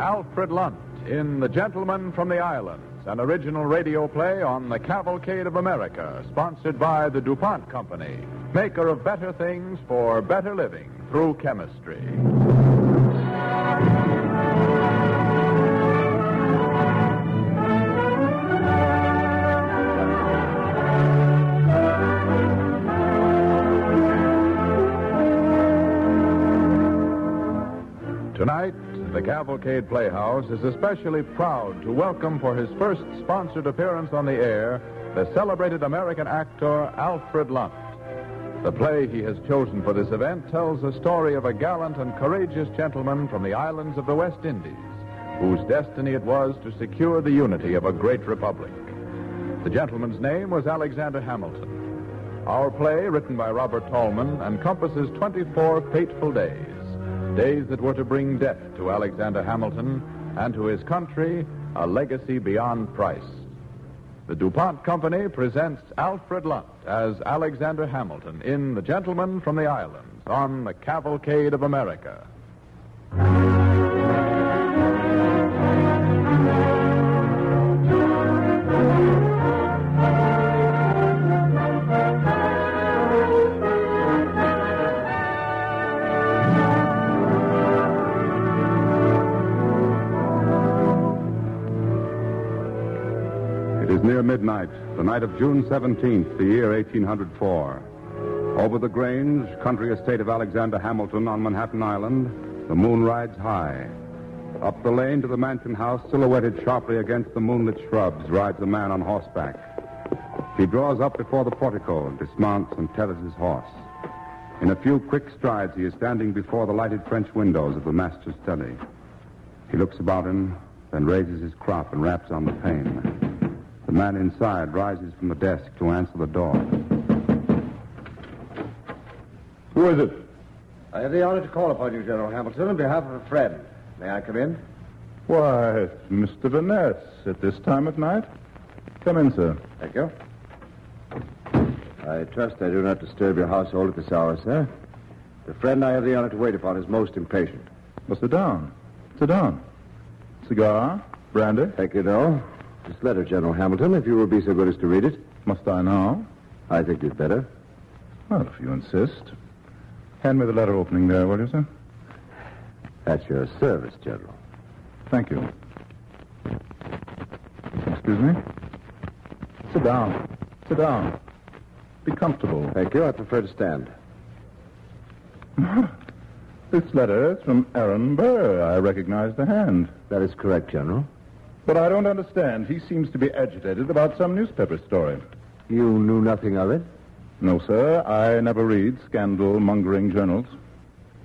Alfred Lunt in The Gentleman from the Islands, an original radio play on the Cavalcade of America, sponsored by the DuPont Company, maker of better things for better living through chemistry. The Cavalcade Playhouse is especially proud to welcome for his first sponsored appearance on the air the celebrated American actor Alfred Lunt. The play he has chosen for this event tells the story of a gallant and courageous gentleman from the islands of the West Indies, whose destiny it was to secure the unity of a great republic. The gentleman's name was Alexander Hamilton. Our play, written by Robert Tallman, encompasses 24 fateful days days that were to bring death to Alexander Hamilton and to his country a legacy beyond price. The DuPont Company presents Alfred Lunt as Alexander Hamilton in The Gentleman from the Islands on the Cavalcade of America. Midnight, the night of June 17th, the year 1804. Over the Grange, country estate of Alexander Hamilton on Manhattan Island, the moon rides high. Up the lane to the mansion house, silhouetted sharply against the moonlit shrubs, rides a man on horseback. He draws up before the portico, dismounts, and tethers his horse. In a few quick strides, he is standing before the lighted French windows of the master's study. He looks about him, then raises his crop and raps on the pane. The man inside rises from the desk to answer the door. Who is it? I have the honor to call upon you, General Hamilton, on behalf of a friend. May I come in? Why, it's Mr. Van Ness at this time of night. Come in, sir. Thank you. I trust I do not disturb your household at this hour, sir. The friend I have the honor to wait upon is most impatient. Well, sit down. Sit down. Cigar? Brandy? Thank you, no. This letter, General Hamilton, if you will be so good as to read it. Must I now? I think you'd better. Well, if you insist. Hand me the letter opening there, will you, sir? At your service, General. Thank you. Excuse me? Sit down. Sit down. Be comfortable. Thank you. I prefer to stand. This letter is from Aaron Burr. I recognize the hand. That is correct, General. But I don't understand. He seems to be agitated about some newspaper story. You knew nothing of it? No, sir. I never read scandal mongering journals.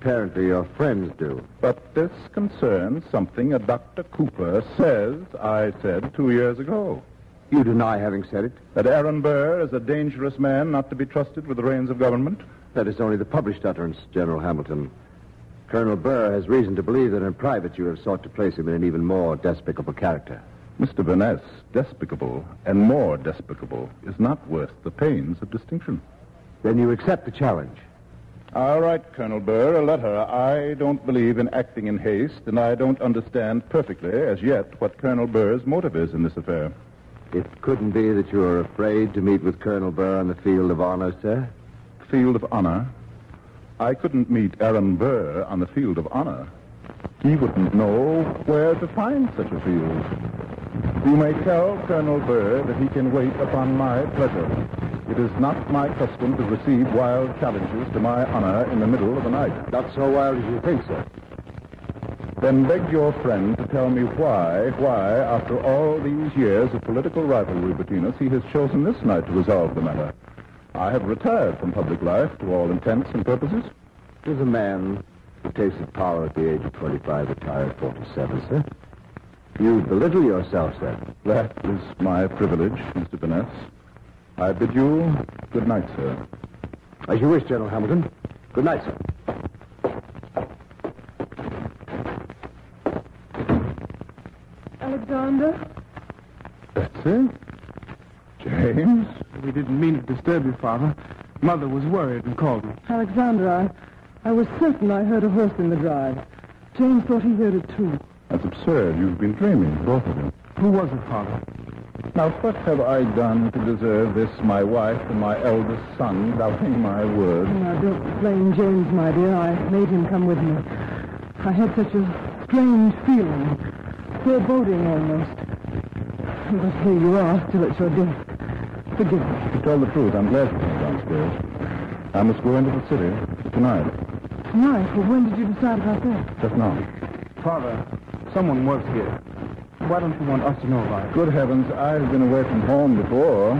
Apparently your friends do. But this concerns something a Dr. Cooper says I said two years ago. You deny having said it? That Aaron Burr is a dangerous man not to be trusted with the reins of government. That is only the published utterance, General Hamilton. Colonel Burr has reason to believe that in private you have sought to place him in an even more despicable character. Mr. Van Ness, despicable and more despicable is not worth the pains of distinction. Then you accept the challenge. All right, Colonel Burr, a letter. I don't believe in acting in haste, and I don't understand perfectly, as yet, what Colonel Burr's motive is in this affair. It couldn't be that you are afraid to meet with Colonel Burr on the field of honor, sir? Field of honor? I couldn't meet Aaron Burr on the field of honor. He wouldn't know where to find such a field. You may tell Colonel Burr that he can wait upon my pleasure. It is not my custom to receive wild challenges to my honor in the middle of the night. Not so wild as you think, sir. Then beg your friend to tell me why, why, after all these years of political rivalry between us, he has chosen this night to resolve the matter. I have retired from public life to all intents and purposes. Does a man who tasted power at the age of 25 retire at 47, sir? You belittle yourself, sir. That is my privilege, Mr. Van Ness. I bid you good night, sir. As you wish, General Hamilton. Good night, sir. Alexander? That's it? James? We didn't mean to disturb you, Father. Mother was worried and called me. Alexander, I, I was certain I heard a horse in the drive. James thought he heard it too. That's absurd. You've been dreaming, both of you. Who was it, Father? Now, what have I done to deserve this, my wife and my eldest son, doubting my word? Now, don't blame James, my dear. I made him come with me. I had such a strange feeling, foreboding almost. But here you are, still at your desk. Forgive me. To tell the truth, I'm glad you came downstairs. I must go into the city tonight, Tonight? Well, when did you decide about that? just now. Father, someone works here. Why don't you want us to know about it? Good heavens, I've been away from home before.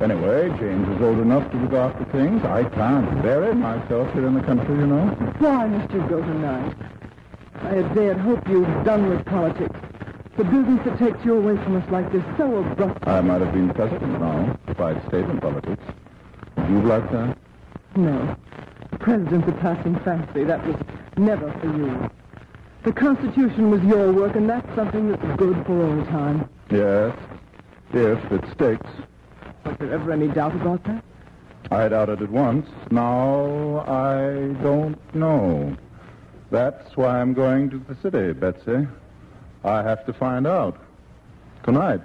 Anyway, James is old enough to look after things. I can't bury myself here in the country, you know. Why must you go tonight? I had dared hope you'd done with politics. The business that takes you away from us like this so abrupt. I might have been president now if I'd stayed in politics. Would you like that? No. President's a passing fancy. That was never for you. The Constitution was your work, and that's something that's good for all time. Yes, if it sticks. Was there ever any doubt about that? I doubted it once. Now I don't know. That's why I'm going to the city, Betsy. I have to find out. Good night.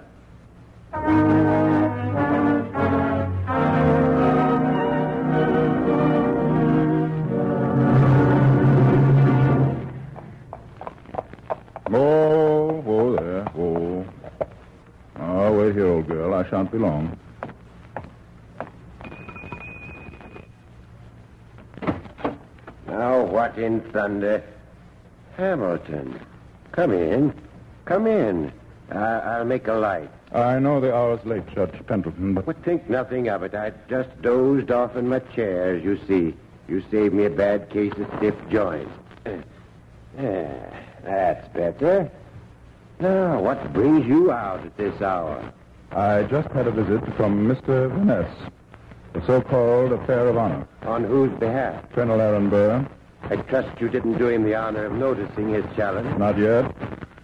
Whoa, whoa there, whoa. Oh, wait here, old girl. I shan't be long. Now, what in thunder? Hamilton, come in. Come in. I I'll make a light. I know the hour's late, Judge Pendleton, but But think nothing of it. I just dozed off in my chair, as you see. You saved me a bad case of stiff joints. Yeah, that's better. Now, what brings you out at this hour? I just had a visit from Mr. Van Ness, the so-called affair of honor. On whose behalf? Colonel Aaron Burr, I trust you didn't do him the honor of noticing his challenge. not yet.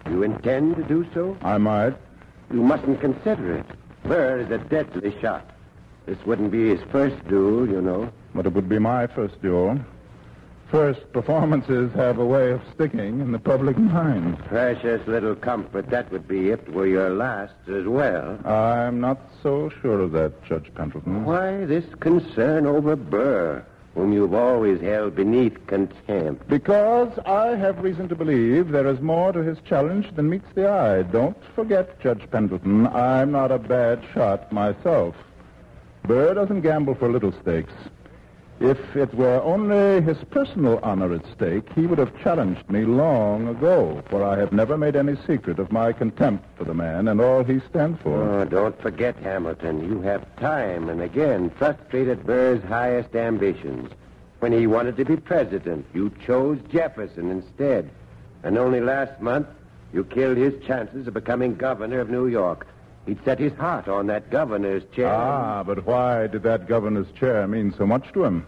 You intend to do so? I might. You mustn't consider it. Burr is a deadly shot. This wouldn't be his first duel, you know. But it would be my first duel. First performances have a way of sticking in the public mind. Precious little comfort that would be if it were your last as well. I'm not so sure of that, Judge Pendleton. Why this concern over Burr, whom you've always held beneath contempt? Because I have reason to believe there is more to his challenge than meets the eye. Don't forget, Judge Pendleton, I'm not a bad shot myself. Burr doesn't gamble for little stakes. If it were only his personal honor at stake, he would have challenged me long ago, for I have never made any secret of my contempt for the man and all he stands for. Oh, don't forget, Hamilton, you have time and again frustrated Burr's highest ambitions. When he wanted to be president, you chose Jefferson instead. And only last month, you killed his chances of becoming governor of New York. He'd set his heart on that governor's chair. Ah, but why did that governor's chair mean so much to him?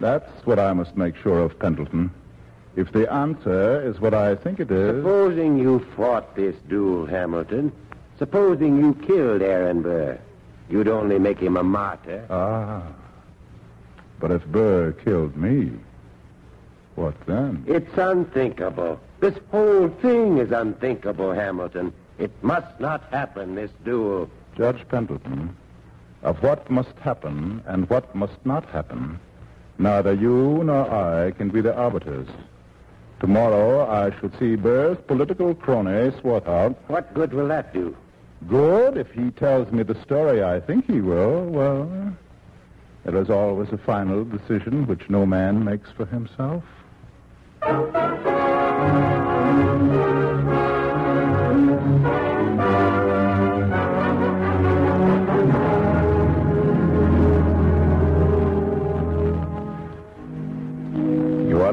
That's what I must make sure of, Pendleton. If the answer is what I think it is. Supposing you fought this duel, Hamilton. Supposing you killed Aaron Burr. You'd only make him a martyr. Ah. But if Burr killed me, what then? It's unthinkable. This whole thing is unthinkable, Hamilton. It must not happen, this duel. Judge Pendleton, of what must happen and what must not happen, neither you nor I can be the arbiters. Tomorrow I shall see Burr's political crony Swartwout. What good will that do? Good, if he tells me the story I think he will, well, there is always a final decision which no man makes for himself.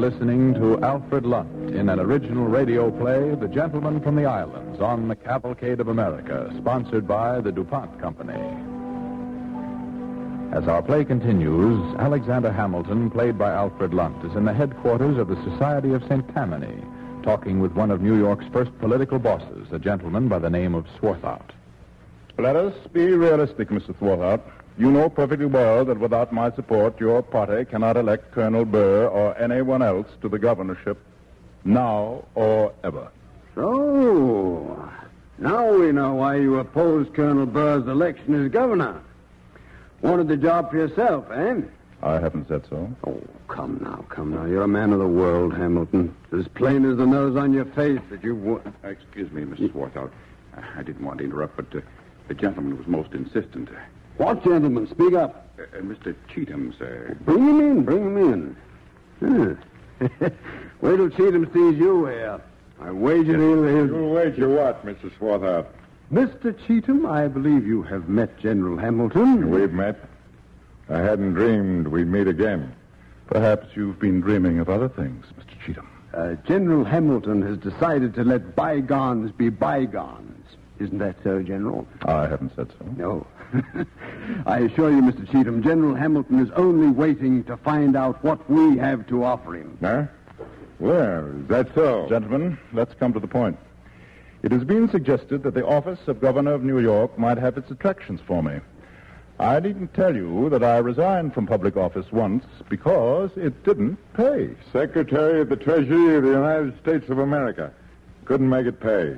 Listening to Alfred Lunt in an original radio play, The Gentleman from the Islands, on the Cavalcade of America, sponsored by the DuPont Company. As our play continues, Alexander Hamilton, played by Alfred Lunt, is in the headquarters of the Society of St. Tammany, talking with one of New York's first political bosses, a gentleman by the name of Swartwout. Let us be realistic, Mr. Swartwout. You know perfectly well that without my support, your party cannot elect Colonel Burr or anyone else to the governorship now or ever. So, now we know why you opposed Colonel Burr's election as governor. Wanted the job for yourself, eh? I haven't said so. Oh, come now, come now. You're a man of the world, Hamilton. It's as plain as the nose on your face that you wa- Excuse me, Mrs. Swartwout. I didn't want to interrupt, but uh, the gentleman was most insistent. What gentleman? Speak up. Uh, uh, Mr. Cheetham, sir. Bring him in, bring him in. Huh. Wait till Cheetham sees you here. I wager he'll... he'll... You'll wager what, Mr. Swartwout? Mr. Cheetham, I believe you have met General Hamilton. We've met. I hadn't dreamed we'd meet again. Perhaps you've been dreaming of other things, Mr. Cheetham. Uh, General Hamilton has decided to let bygones be bygones. Isn't that so, General? I haven't said so. No. I assure you, Mr. Cheetham, General Hamilton is only waiting to find out what we have to offer him. Huh? Well, is that so? Gentlemen, let's come to the point. It has been suggested that the office of Governor of New York might have its attractions for me. I needn't tell you that I resigned from public office once because it didn't pay. Secretary of the Treasury of the United States of America. Couldn't make it pay.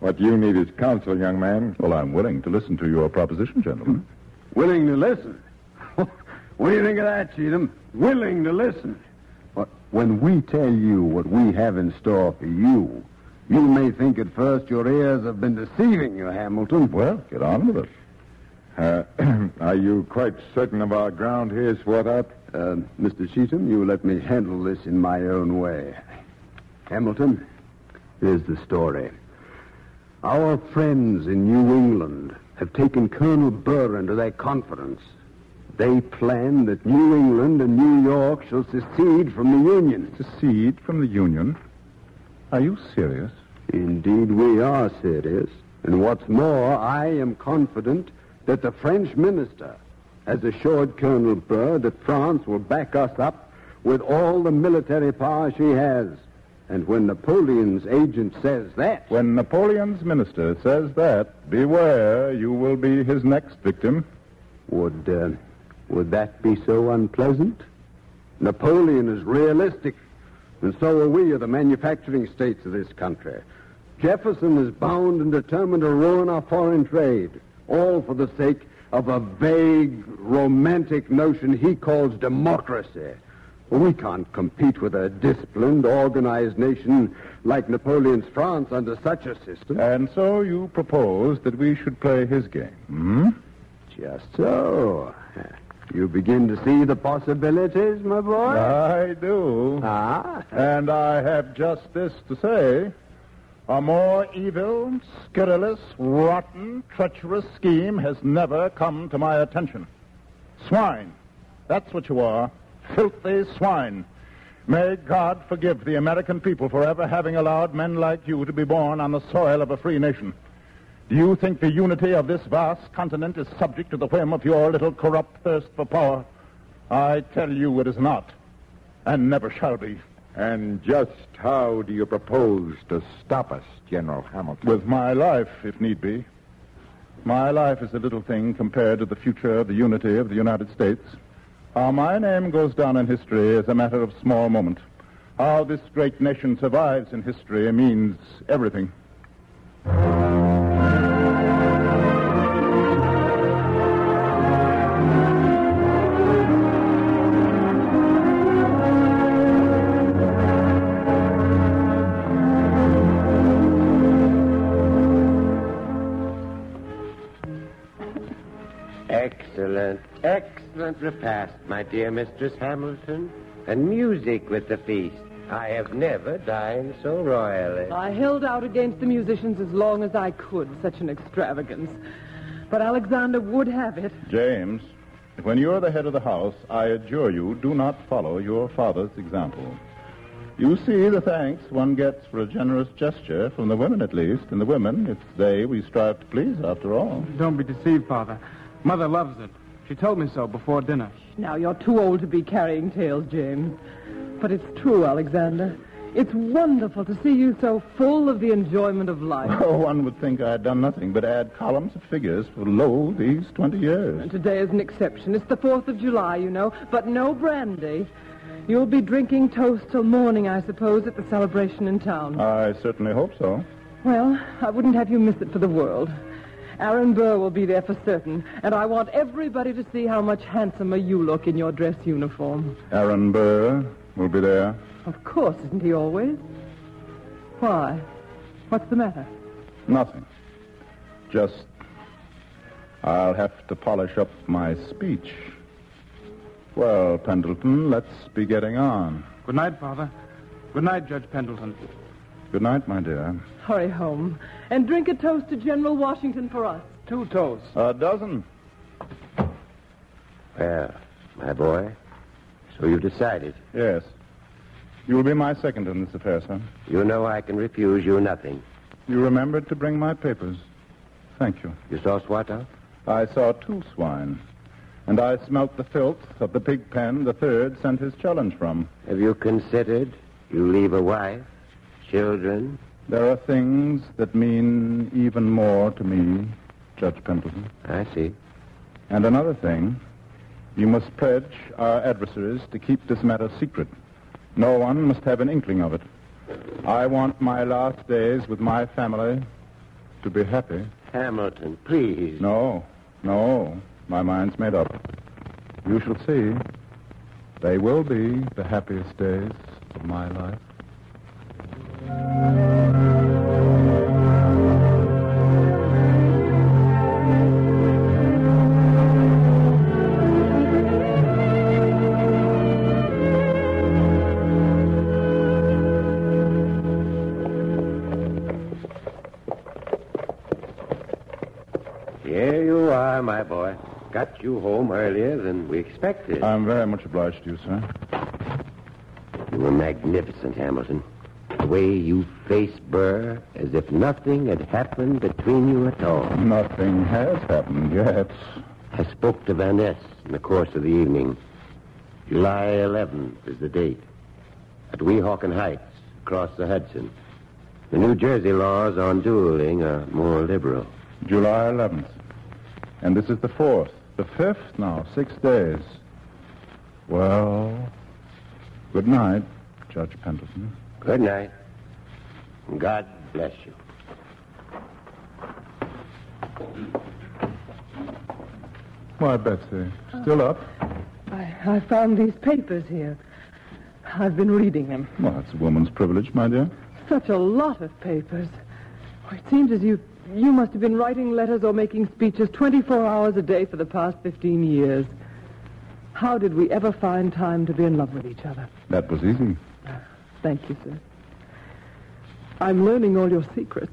What you need is counsel, young man. Well, I'm willing to listen to your proposition, gentlemen. Willing to listen? what do you think of that, Cheetham? Willing to listen. But when we tell you what we have in store for you, you may think at first your ears have been deceiving you, Hamilton. Well, get on with it. Uh, are you quite certain of our ground here, Swartwout? Uh, Mr. Cheetham, you let me handle this in my own way. Hamilton, here's the story. Our friends in New England have taken Colonel Burr into their confidence. They plan that New England and New York shall secede from the Union. Secede from the Union? Are you serious? Indeed, we are serious. And what's more, I am confident that the French minister has assured Colonel Burr that France will back us up with all the military power she has. And when Napoleon's agent says that. When Napoleon's minister says that, beware, you will be his next victim. Would, uh, would that be so unpleasant? Napoleon is realistic, and so are we of the manufacturing states of this country. Jefferson is bound and determined to ruin our foreign trade, all for the sake of a vague, romantic notion he calls democracy. We can't compete with a disciplined, organized nation like Napoleon's France under such a system. And so you propose that we should play his game, hmm? Just so. You begin to see the possibilities, my boy? I do. Ah? And I have just this to say. A more evil, scurrilous, rotten, treacherous scheme has never come to my attention. Swine. That's what you are. Filthy swine. May God forgive the American people for ever having allowed men like you to be born on the soil of a free nation. Do you think the unity of this vast continent is subject to the whim of your little corrupt thirst for power? I tell you it is not, and never shall be. And just how do you propose to stop us, General Hamilton? With my life, if need be. My life is a little thing compared to the future of the unity of the United States. How my name goes down in history is a matter of small moment. How this great nation survives in history means everything. Excellent repast, my dear Mistress Hamilton. And music with the feast. I have never dined so royally. I held out against the musicians as long as I could. Such an extravagance. But Alexander would have it. James, when you're the head of the house, I adjure you, do not follow your father's example. You see the thanks one gets for a generous gesture, from the women at least. And the women, it's they we strive to please, after all. Don't be deceived, Father. Mother loves it. She told me so before dinner. Now, you're too old to be carrying tales, James. But it's true, Alexander. It's wonderful to see you so full of the enjoyment of life. Oh, one would think I had done nothing but add columns of figures for lo these 20 years. And today is an exception. It's the 4th of July, you know, but no brandy. You'll be drinking toast till morning, I suppose, at the celebration in town. I certainly hope so. Well, I wouldn't have you miss it for the world. Aaron Burr will be there for certain, and I want everybody to see how much handsomer you look in your dress uniform. Aaron Burr will be there. Of course, isn't he always? Why? What's the matter? Nothing. Just, I'll have to polish up my speech. Well, Pendleton, let's be getting on. Good night, Father. Good night, Judge Pendleton. Good night, my dear. Hurry home and drink a toast to General Washington for us. Two toasts. A dozen. Well, my boy, so you've decided. Yes. You will be my second in this affair, sir. You know I can refuse you nothing. You remembered to bring my papers. Thank you. You saw Swartwout? I saw two swine. And I smelt the filth of the pig pen the third sent his challenge from. Have you considered you leave a wife, children? There are things that mean even more to me, Judge Pendleton. I see. And another thing, you must pledge our adversaries to keep this matter secret. No one must have an inkling of it. I want my last days with my family to be happy. Hamilton, please. No, no, my mind's made up. You shall see. They will be the happiest days of my life. Expected. I'm very much obliged to you, sir. You were magnificent, Hamilton. The way you faced Burr as if nothing had happened between you at all. Nothing has happened yet. I spoke to Van Ness in the course of the evening. July 11th is the date. At Weehawken Heights, across the Hudson. The New Jersey laws on dueling are more liberal. July 11th. And this is the 4th. The 5th now, six days. Well, good night, Judge Pendleton. Good night. And God bless you. Why, Betsy, still up? I, I found these papers here. I've been reading them. Well, that's a woman's privilege, my dear. Such a lot of papers. Oh, it seems as you you must have been writing letters or making speeches 24 hours a day for the past 15 years. How did we ever find time to be in love with each other? That was easy. Thank you, sir. I'm learning all your secrets.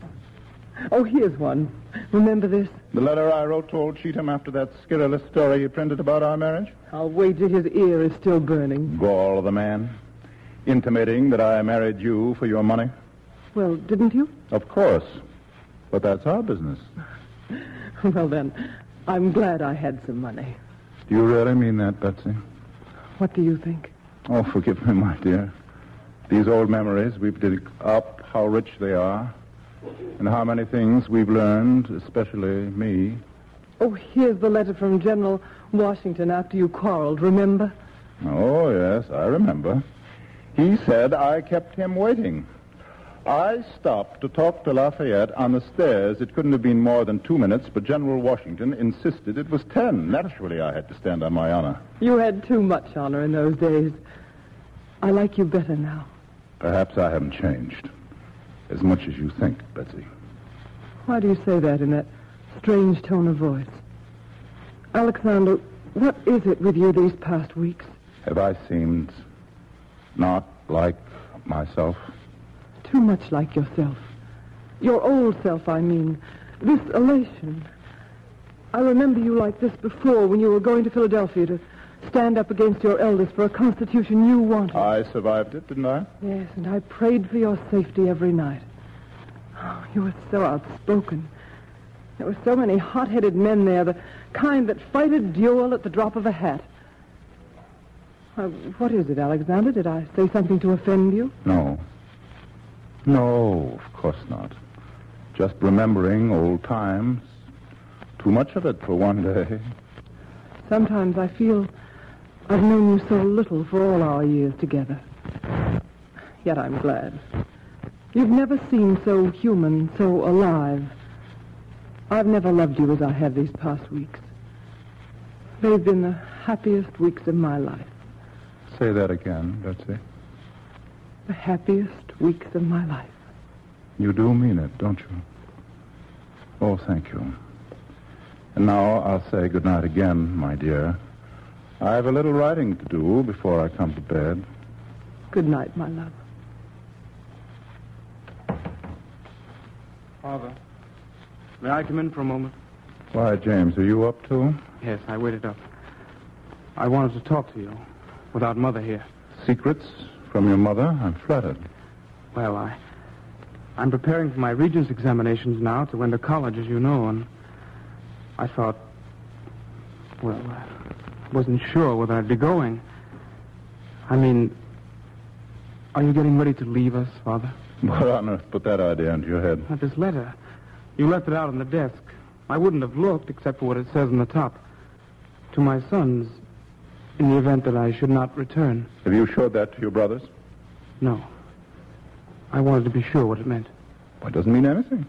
Oh, here's one. Remember this? The letter I wrote to old Cheetham after that scurrilous story you printed about our marriage? I'll wager his ear is still burning. Gall of the man. Intimating that I married you for your money? Well, didn't you? Of course. But that's our business. Well, then, I'm glad I had some money. Do you really mean that, Betsy? What do you think? Oh, forgive me, my dear. These old memories, we've dig up how rich they are, and how many things we've learned, especially me. Oh, here's the letter from General Washington after you quarreled, remember? Oh, yes, I remember. He said I kept him waiting. I stopped to talk to Lafayette on the stairs. It couldn't have been more than two minutes, but General Washington insisted it was ten. Naturally, I had to stand on my honor. You had too much honor in those days. I like you better now. Perhaps I haven't changed as much as you think, Betsy. Why do you say that in that strange tone of voice? Alexander, what is it with you these past weeks? Have I seemed not like myself? Too much like yourself. Your old self, I mean. This elation. I remember you like this before when you were going to Philadelphia to stand up against your elders for a constitution you wanted. I survived it, didn't I? Yes, and I prayed for your safety every night. Oh, you were so outspoken. There were so many hot-headed men there, the kind that fight a duel at the drop of a hat. Uh, what is it, Alexander? Did I say something to offend you? No. No, of course not. Just remembering old times. Too much of it for one day. Sometimes I feel I've known you so little for all our years together. Yet I'm glad. You've never seemed so human, so alive. I've never loved you as I have these past weeks. They've been the happiest weeks of my life. Say that again, Betsy. The happiest weeks of my life. You do mean it, don't you? Oh, thank you. And now I'll say good night again, my dear. I have a little writing to do before I come to bed. Good night, my love. Father, may I come in for a moment? Why, James, are you up too? Yes, I waited up. I wanted to talk to you without Mother here. Secrets from your mother? I'm flattered. Well, I. I'm preparing for my Regents examinations now to enter college, as you know, and I thought. Well, I wasn't sure whether I'd be going. I mean, are you getting ready to leave us, Father? What on earth put that idea into your head? Not this letter. You left it out on the desk. I wouldn't have looked except for what it says on the top. To my sons, in the event that I should not return. Have you showed that to your brothers? No. I wanted to be sure what it meant. Well, it doesn't mean anything.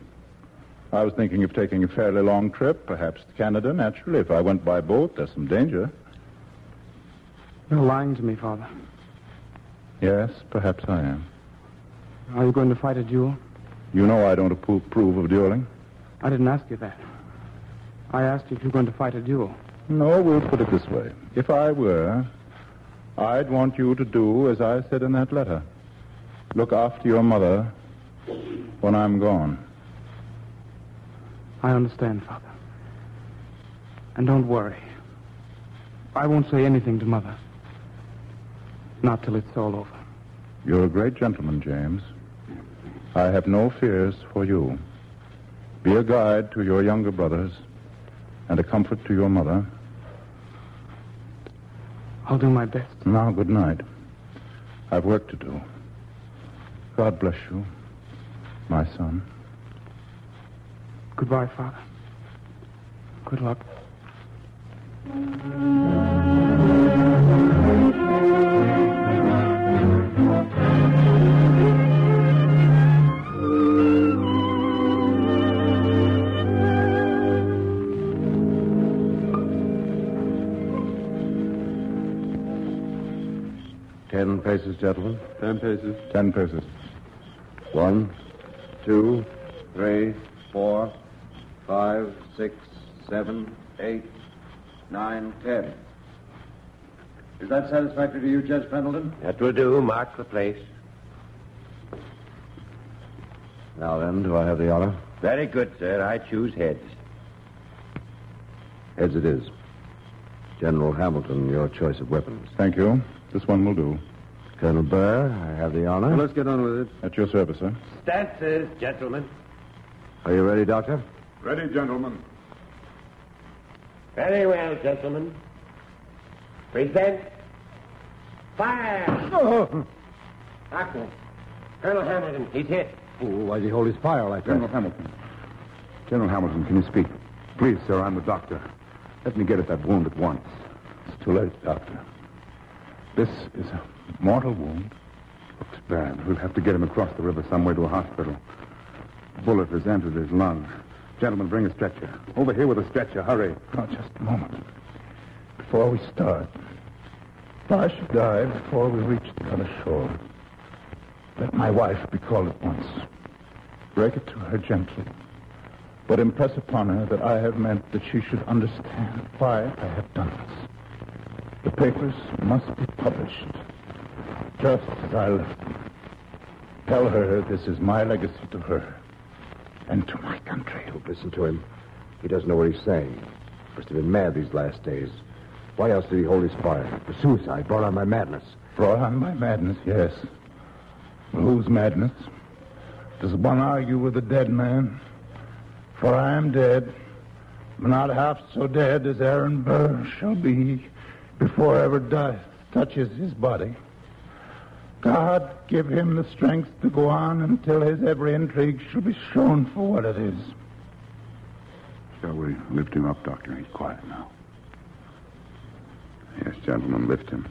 I was thinking of taking a fairly long trip, perhaps to Canada, naturally. If I went by boat, there's some danger. You're lying to me, Father. Yes, perhaps I am. Are you going to fight a duel? You know I don't approve of dueling. I didn't ask you that. I asked you if you're going to fight a duel. No, we'll put it this way. If I were, I'd want you to do as I said in that letter. Look after your mother when I'm gone. I understand, Father. And don't worry. I won't say anything to Mother. Not till it's all over. You're a great gentleman, James. I have no fears for you. Be a guide to your younger brothers and a comfort to your mother. I'll do my best. Now, good night. I've work to do. God bless you, my son. Goodbye, Father. Good luck. Ten paces, gentlemen. Ten paces. Ten paces. One, two, three, four, five, six, seven, eight, nine, ten. Is that satisfactory to you, Judge Pendleton? That will do. Mark the place. Now then, do I have the honor? Very good, sir. I choose heads. Heads it is. General Hamilton, your choice of weapons. Thank you. This one will do. Colonel Burr, I have the honor. let's get on with it. At your service, sir. Stances, gentlemen. Are you ready, Doctor? Ready, gentlemen. Very well, gentlemen. Present. Fire! Doctor. Colonel Hamilton, he's hit. Oh, why'd he hold his fire like General that? Hamilton. General Hamilton, can you speak? Please, sir, I'm the doctor. Let me get at that wound at once. It's too late, Doctor. This is a mortal wound. Looks bad. We'll have to get him across the river somewhere to a hospital. Bullet has entered his lung. Gentlemen, bring a stretcher. Over here with a stretcher. Hurry. Now, just a moment. Before we start, I should die before we reach the other shore, let my wife be called at once. Break it to her gently, but impress upon her that I have meant that she should understand why I have done this. The papers must be published, just as I left them. Tell her this is my legacy to her and to my country. Don't listen to him. He doesn't know what he's saying. Must have been mad these last days. Why else did he hold his fire? The suicide brought on by madness. Brought on by madness, yes. Well, whose madness? Does one argue with a dead man? For I am dead, but not half so dead as Aaron Burr shall be before ever death touches his body. God give him the strength to go on until his every intrigue shall be shown for what it is. Shall we lift him up, Doctor? He's quiet now. Yes, gentlemen, lift him.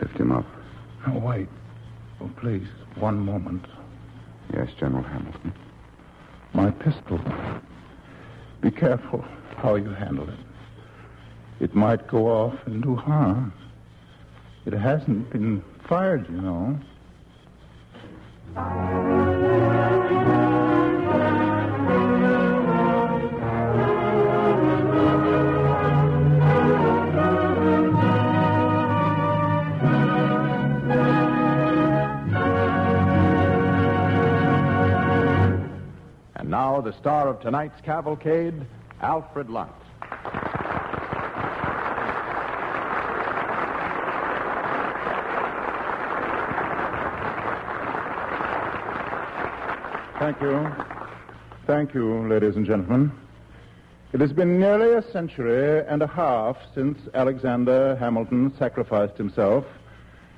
Lift him up. Oh, wait. Oh, please, one moment. Yes, General Hamilton. My pistol. Be careful how you handle it. It might go off and do harm. It hasn't been fired, you know. And now, the star of tonight's cavalcade, Alfred Lunt. Thank you. Thank you, ladies and gentlemen. It has been nearly a century and a half since Alexander Hamilton sacrificed himself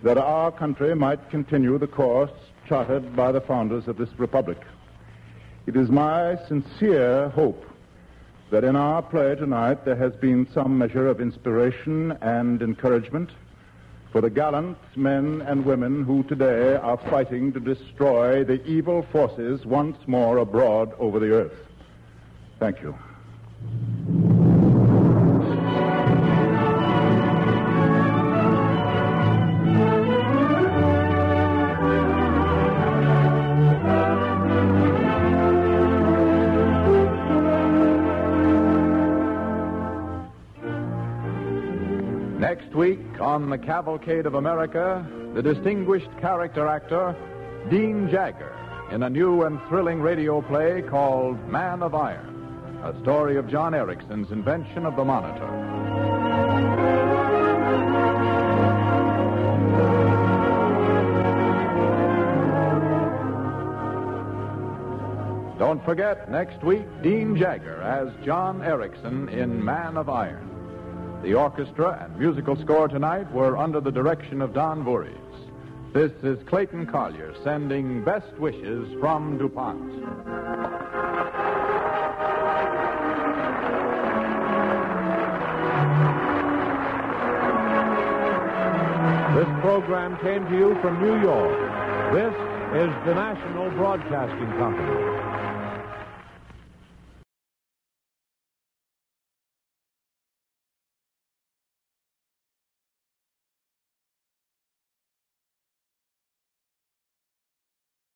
that our country might continue the course charted by the founders of this republic. It is my sincere hope that in our play tonight there has been some measure of inspiration and encouragement for the gallant men and women who today are fighting to destroy the evil forces once more abroad over the earth. Thank you. On The Cavalcade of America, the distinguished character actor Dean Jagger in a new and thrilling radio play called Man of Iron, a story of John Ericsson's invention of the monitor. Don't forget, next week, Dean Jagger as John Ericsson in Man of Iron. The orchestra and musical score tonight were under the direction of Don Voorhees. This is Clayton Collyer sending best wishes from DuPont. This program came to you from New York. This is the National Broadcasting Company.